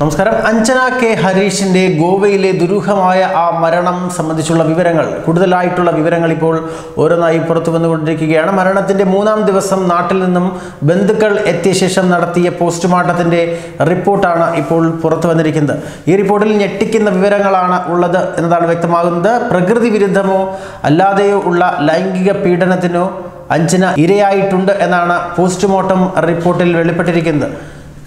നമസ്കാരം. അഞ്ജന കെ ഹരീഷിന്റെ ഗോവയിലെ ദുരൂഹമായ ആ മരണം സംബന്ധിച്ചുള്ള വിവരങ്ങൾ കൂടുതലായിട്ടുള്ള വിവരങ്ങൾ ഇപ്പോൾ ഓരോന്നായി പുറത്തു വന്നുകൊണ്ടിരിക്കുകയാണ്. മരണത്തിന്റെ മൂന്നാം ദിവസം നാട്ടിൽ നിന്നും ബന്ധുക്കൾ എത്തിയ ശേഷം നടത്തിയ പോസ്റ്റ്മോർട്ടത്തിന്റെ റിപ്പോർട്ടാണ് ഇപ്പോൾ പുറത്തു വന്നിരിക്കുന്നത്. ഈ റിപ്പോർട്ടിൽ ഞെട്ടിക്കുന്ന വിവരങ്ങളാണ് ഉള്ളത് എന്നതാണ് വ്യക്തമാകുന്നത്. പ്രകൃതി വിരുദ്ധമോ അല്ലാതെയോ ഉള്ള ലൈംഗിക പീഡനത്തിനോ അഞ്ജന ഇരയായിട്ടുണ്ട് എന്നാണ് പോസ്റ്റ്മോർട്ടം റിപ്പോർട്ടിൽ വെളിപ്പെട്ടിരിക്കുന്നത്.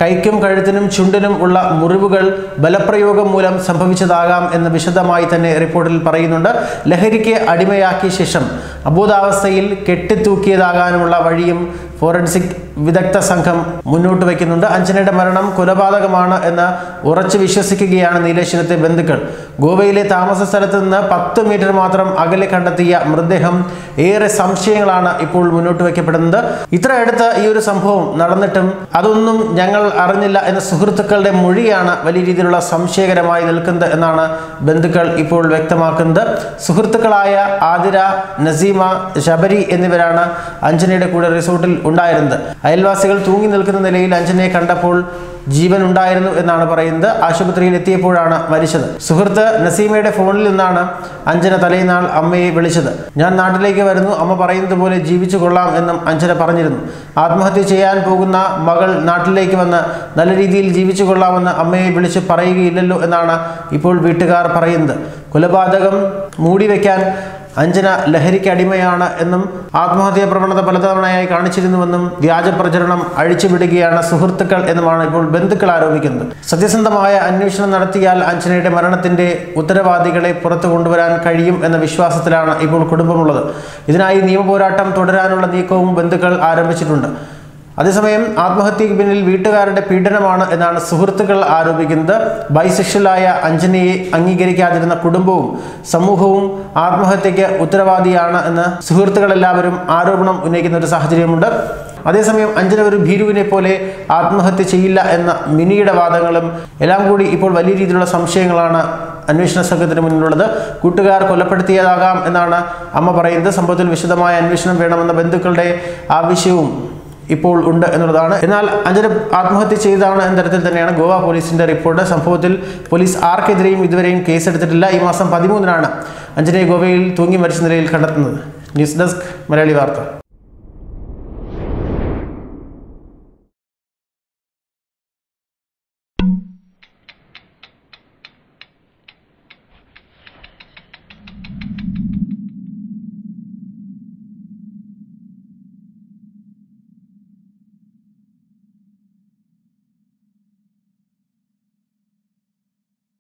കൈക്കും കഴുത്തിനും ചുണ്ടിനും ഉള്ള മുറിവുകൾ ബലപ്രയോഗം മൂലം സംഭവിച്ചതാകാം എന്ന് വിശദമായി തന്നെ റിപ്പോർട്ടിൽ പറയുന്നുണ്ട്. ലഹരിക്ക് അടിമയാക്കിയ ശേഷം അബോധാവസ്ഥയിൽ കെട്ടിത്തൂക്കിയതാകാനുള്ള വഴിയും ഫോറൻസിക് വിദഗ്ധ സംഘം മുന്നോട്ട് വയ്ക്കുന്നുണ്ട്. അഞ്ജനയുടെ മരണം കൊലപാതകമാണ് എന്ന് ഉറച്ചു വിശ്വസിക്കുകയാണ് നീലേശ്വരത്തെ ബന്ധുക്കൾ. ഗോവയിലെ താമസ സ്ഥലത്ത് നിന്ന് പത്ത് മീറ്റർ മാത്രം അകലെ കണ്ടെത്തിയ മൃതദേഹം ഏറെ സംശയങ്ങളാണ് ഇപ്പോൾ മുന്നോട്ട് വയ്ക്കപ്പെടുന്നത്. ഇത്ര അടുത്ത് ഈ ഒരു സംഭവം നടന്നിട്ടും അതൊന്നും ഞങ്ങൾ അറിഞ്ഞില്ല എന്ന സുഹൃത്തുക്കളുടെ മൊഴിയാണ് വലിയ രീതിയിലുള്ള സംശയകരമായി നിൽക്കുന്നത് എന്നാണ് ബന്ധുക്കൾ ഇപ്പോൾ വ്യക്തമാക്കുന്നത്. സുഹൃത്തുക്കളായ ആതിര നസീമ ശബരി എന്നിവരാണ് അഞ്ജനയുടെ കൂടെ റിസോർട്ടിൽ ഉണ്ടായിരുന്നത്. അയൽവാസികൾ തൂങ്ങി നിൽക്കുന്ന നിലയിൽ അഞ്ജനയെ കണ്ടപ്പോൾ ജീവൻ ഉണ്ടായിരുന്നു എന്നാണ് പറയുന്നത്. ആശുപത്രിയിൽ എത്തിയപ്പോഴാണ് മരിച്ചത്. സുഹൃത്ത് നസീമയുടെ ഫോണിൽ നിന്നാണ് അഞ്ജന തലേനാൾ അമ്മയെ വിളിച്ചത്. ഞാൻ നാട്ടിലേക്ക് വരുന്നു. അമ്മ പറയുന്നത് പോലെ ജീവിച്ചു കൊള്ളാം എന്നും അഞ്ജന പറഞ്ഞിരുന്നു. ആത്മഹത്യ ചെയ്യാൻ പോകുന്ന മകൾ നാട്ടിലേക്ക് വന്ന് നല്ല രീതിയിൽ ജീവിച്ചു കൊള്ളാമെന്ന് അമ്മയെ വിളിച്ച് പറയുകയില്ലല്ലോ എന്നാണ് ഇപ്പോൾ വീട്ടുകാർ പറയുന്നത്. കൊലപാതകം മൂടിവെക്കാൻ അഞ്ജന ലഹരിക്ക് അടിമയാണ് എന്നും ആത്മഹത്യാ പ്രവണത പലതവണയായി കാണിച്ചിരുന്നുവെന്നും വ്യാജ പ്രചരണം അഴിച്ചുവിടുകയാണ് സുഹൃത്തുക്കൾ എന്നുമാണ് ഇപ്പോൾ ബന്ധുക്കൾ ആരോപിക്കുന്നത്. സത്യസന്ധമായ അന്വേഷണം നടത്തിയാൽ അഞ്ജനയുടെ മരണത്തിന്റെ ഉത്തരവാദികളെ പുറത്തു കൊണ്ടുവരാൻ കഴിയും എന്ന വിശ്വാസത്തിലാണ് ഇപ്പോൾ കുടുംബമുള്ളത്. ഇതിനായി നിയമപോരാട്ടം തുടരാനുള്ള നീക്കവും ബന്ധുക്കൾ ആരംഭിച്ചിട്ടുണ്ട്. അതേസമയം ആത്മഹത്യക്ക് പിന്നിൽ വീട്ടുകാരുടെ പീഡനമാണ് എന്നാണ് സുഹൃത്തുക്കൾ ആരോപിക്കുന്നത്. ബൈസെക്ഷലായ അഞ്ജനയെ അംഗീകരിക്കാതിരുന്ന കുടുംബവും സമൂഹവും ആത്മഹത്യയ്ക്ക് ഉത്തരവാദിയാണ് എന്ന് സുഹൃത്തുക്കളെല്ലാവരും ആരോപണം ഉന്നയിക്കുന്ന ഒരു സാഹചര്യമുണ്ട്. അതേസമയം അഞ്ജന ഒരു ഭീരുവിനെ പോലെ ആത്മഹത്യ ചെയ്യില്ല എന്ന മിനിയുടെ വാദങ്ങളും എല്ലാം കൂടി ഇപ്പോൾ വലിയ രീതിയിലുള്ള സംശയങ്ങളാണ് അന്വേഷണ സംഘത്തിന് മുന്നിലുള്ളത്. കൂട്ടുകാർ കൊലപ്പെടുത്തിയതാകാം എന്നാണ് അമ്മ പറയുന്നത്. സംഭവത്തിൽ വിശദമായ അന്വേഷണം വേണമെന്ന ബന്ധുക്കളുടെ ആവശ്യവും ഇപ്പോൾ ഉണ്ട് എന്നുള്ളതാണ്. എന്നാൽ അഞ്ജന ആത്മഹത്യ ചെയ്തതാണ് എന്ന തരത്തിൽ തന്നെയാണ് ഗോവ പോലീസിന്റെ റിപ്പോർട്ട്. സംഭവത്തിൽ പോലീസ് ആർക്കെതിരെയും ഇതുവരെയും കേസെടുത്തിട്ടില്ല. ഈ മാസം പതിമൂന്നിനാണ് അഞ്ജനയെ ഗോവയിൽ തൂങ്ങി മരിച്ച നിലയിൽ കണ്ടെത്തുന്നത്. ന്യൂസ് ഡെസ്ക് മലയാളി വാർത്ത.